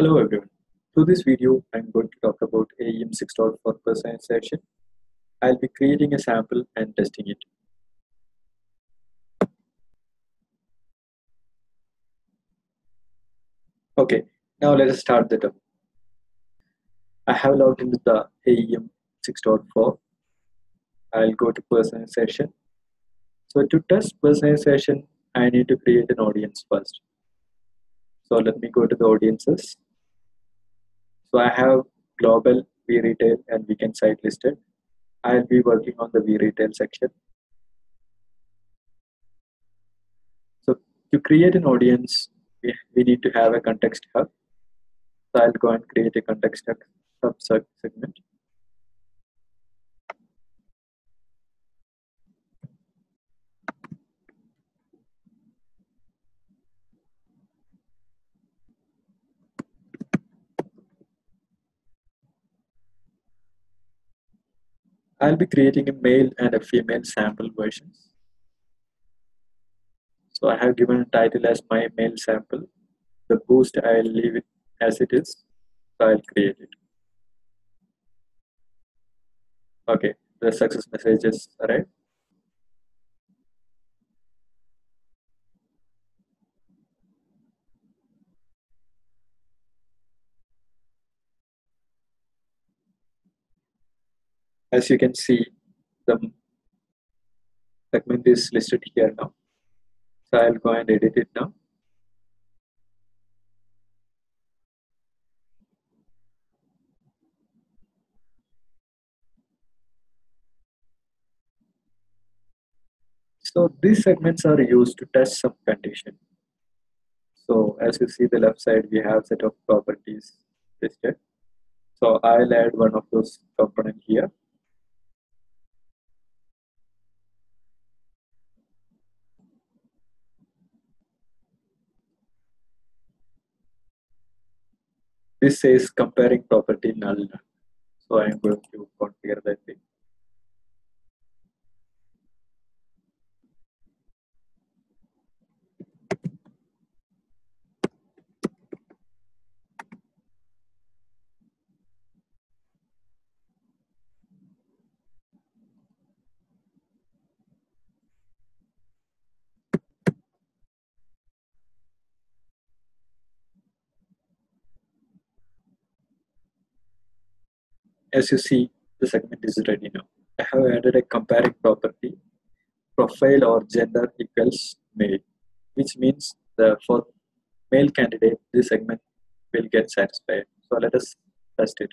Hello everyone. Through this video, I'm going to talk about AEM 6.4 personalization. I'll be creating a sample and testing it. Okay, now let us start the demo. I have logged into the AEM 6.4. I'll go to personalization. So to test personalization, I need to create an audience first. So let me go to the audiences. So I have global We.Retail and weekend site listed. I'll be working on the We.Retail section. So to create an audience, we, we need to have a context hub. So I'll go and create a context hub segment. I'll be creating a male and a female sample versions. So I have given a title as my male sample. The boost I'll leave it as it is. So I'll create it. Okay, the success message is arrived. As you can see the segment is listed here now. So I'll go and edit it now. So these segments are used to test some condition. So as you see the left side we have set of properties listed. So I'll add one of those component here this says comparing property null. So i'm going to as you see the segment is ready now. I have added a comparing property profile or gender equals male which means the for male candidate this segment will get satisfied. So let us test it.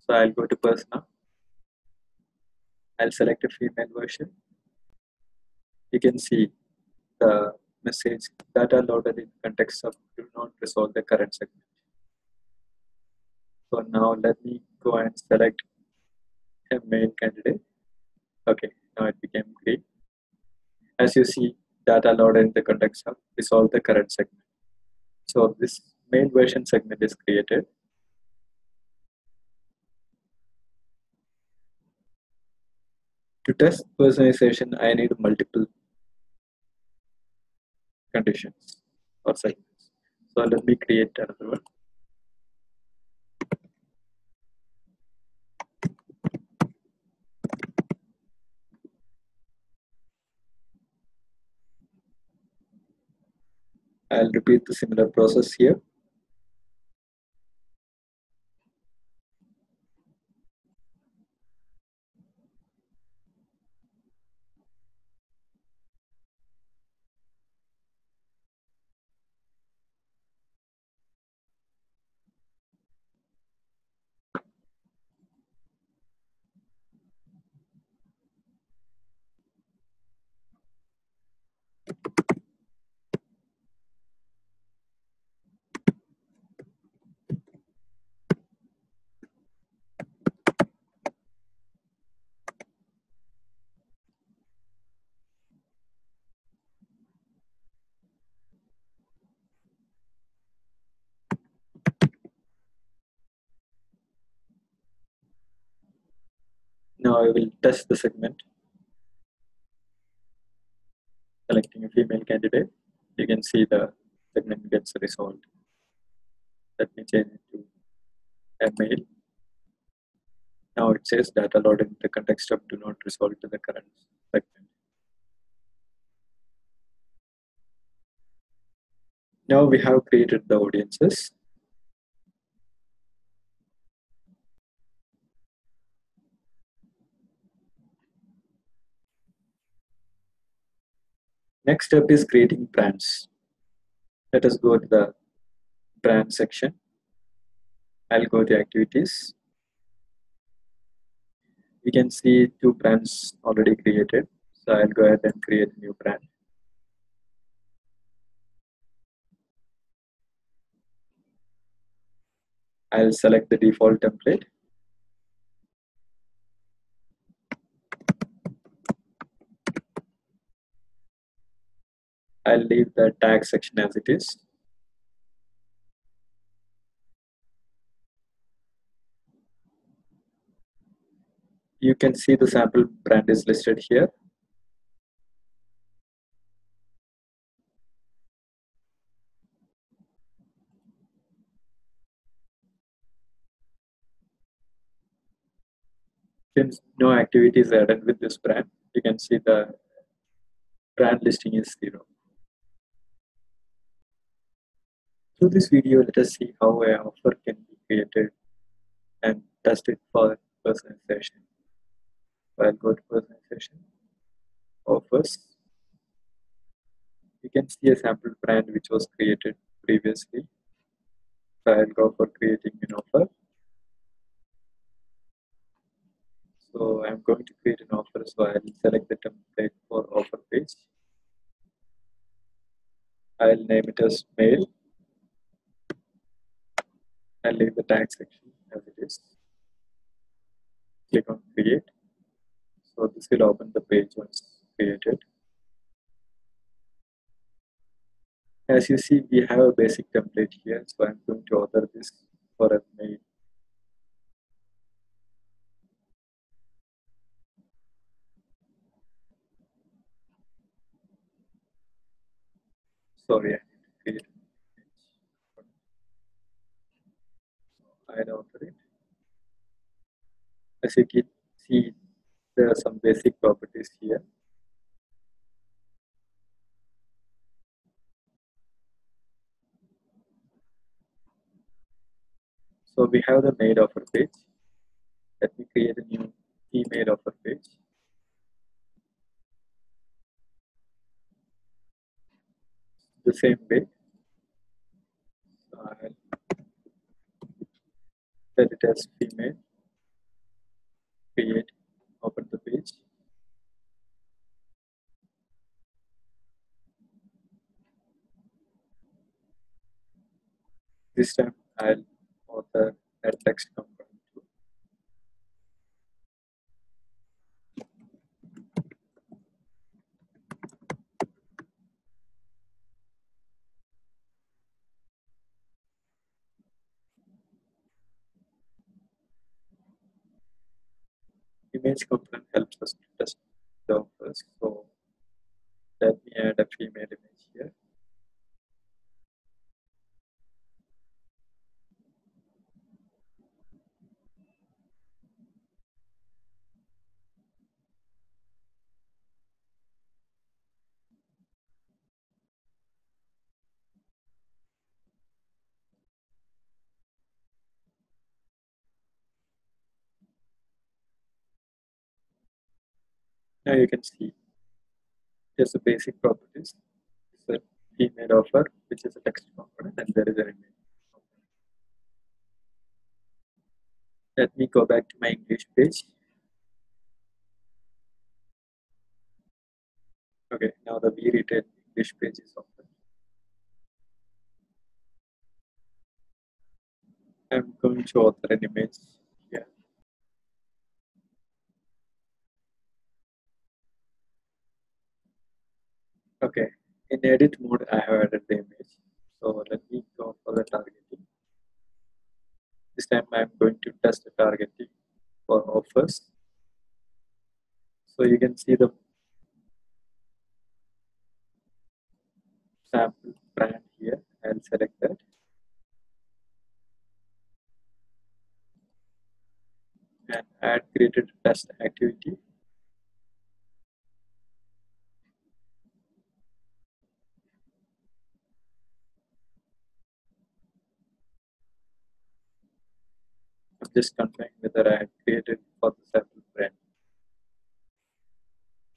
So i'll go to persona i'll select a female version. You can see the message data loaded in context hub do not resolve the current segment. So now let me go and select a male candidate. Okay, now it became green. As you see, data loaded in the context hub resolve the current segment. So this main version segment is created. To test personalization, I need multiple conditions or segments. So let me create another one. I'll repeat the similar process here. Now I will test the segment. Selecting a female candidate, you can see the segment gets resolved. let me change it to a male now it says data load in the context hub do not resolve to the current segment now we have created the audiences Next step is creating brands. Let us go to the brand section. I'll go to activities. You can see two brands already created. So I'll go ahead and create a new brand. I'll select the default template I'll leave the tag section as it is. You can see the sample brand is listed here. Since no activity is added with this brand, you can see the brand listing is zero. Through this video, let us see how an offer can be created and test it for personalization. So I'll go to personalization, oh, offers. You can see a sample brand which was created previously. So I'll go for creating an offer. So I'm going to create an offer, so I'll select the template for offer page. I'll name it as male I'll leave the tag section as it is. Click on create. So this will open the page once created. As you see, we have a basic template here. So I'm going to author this for a male. Sorry, I need to create I'll author it. As you can see, there are some basic properties here. So we have the male offer page. Let me create a new email offer page. The same way. So I'll set it as female create open the page. This time I'll author a text component too. image component helps us to test the offers. So let me add a female image here. Now you can see just the basic properties. It's a female offer, which is a text component, and there is an image. Let me go back to my English page. Okay, now the We.Retail English page is open. I'm going to author an image in edit mode, I have added the image. So let me go for the targeting. This time I'm going to test the targeting for offers. So you can see the sample brand here. I'll select that. And add created test activity just confirming whether I have created for the sample brand.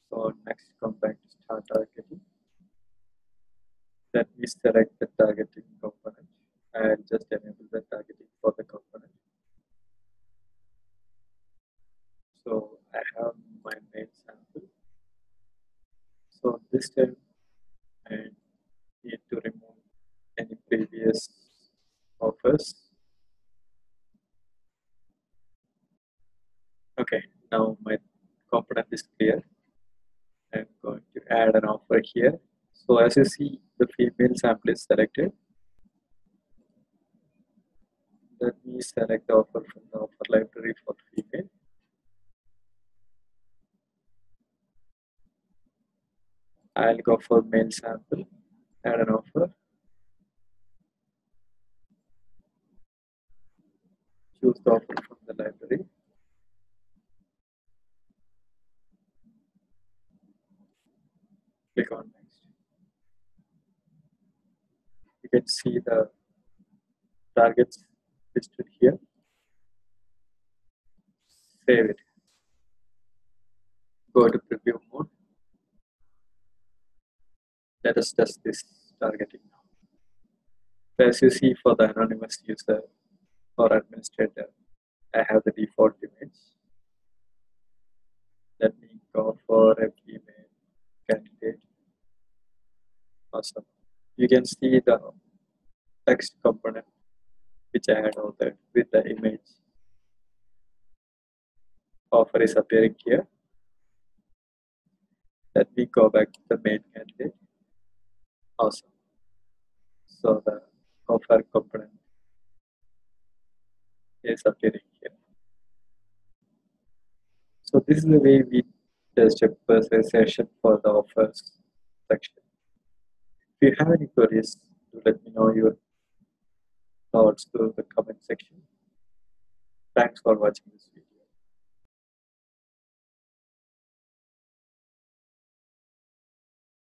So next come back to start targeting. Let me select the targeting component and just enable the targeting for the component. So I have my main sample. So this time I need to remove any previous offers okay now my component is clear I'm going to add an offer here. So as you see the female sample is selected. Let me select the offer from the offer library for female. I'll go for male sample add an offer. Choose the offer from the library click on next. You can see the targets listed here. Save it. Go to preview mode. Let us test this targeting now. As you see for the anonymous user or administrator, I have the default image. Let me go for a female candidate. Awesome. You can see the text component which I had with the image. Offer is appearing here. Let me go back to the main candidate. Awesome. So the offer component is appearing here. So this is the way we test a personalization for the offers section. If you have any queries, do let me know your thoughts through the comment section. Thanks for watching this video.